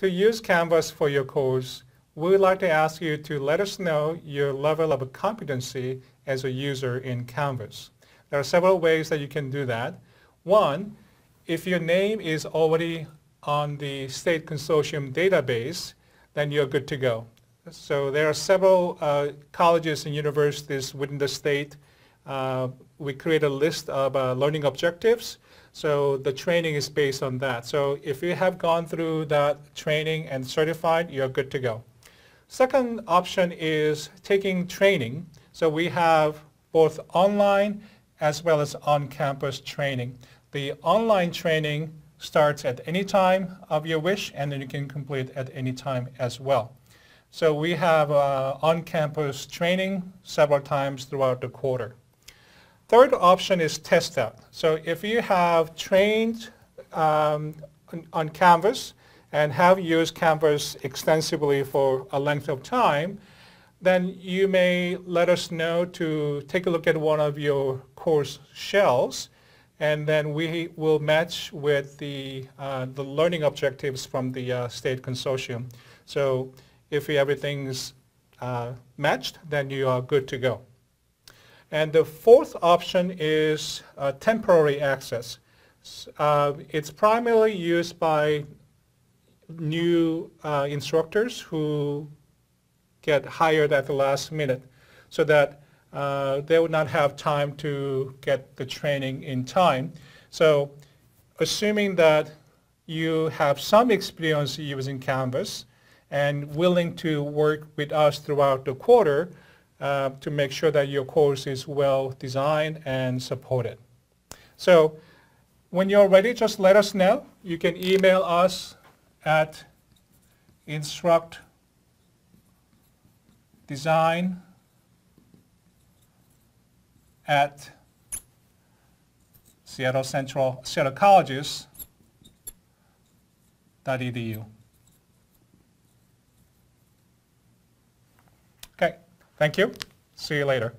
to use Canvas for your course, we would like to ask you to let us know your level of competency as a user in Canvas. There are several ways that you can do that. One, if your name is already on the state consortium database, then you're good to go. So there are several uh, colleges and universities within the state. Uh, we create a list of uh, learning objectives. So the training is based on that. So if you have gone through that training and certified, you're good to go. Second option is taking training. So we have both online as well as on-campus training. The online training starts at any time of your wish and then you can complete at any time as well. So we have uh, on-campus training several times throughout the quarter. Third option is test out. So if you have trained um, on, Canvas and have used Canvas extensively for a length of time, then you may let us know to take a look at one of your course shells and then we will match with the, uh, the learning objectives from the uh, state consortium. So if everything's uh, matched, then you are good to go. And the fourth option is uh, temporary access. Uh, it's primarily used by new uh, instructors who get hired at the last minute so that uh, they would not have time to get the training in time. So assuming that you have some experience using Canvas and willing to work with us throughout the quarter, uh, to make sure that your course is well designed and supported. So when you're ready, just let us know. You can email us at instruct design at Seattle Central, Seattle Colleges edu. Okay, thank you. See you later.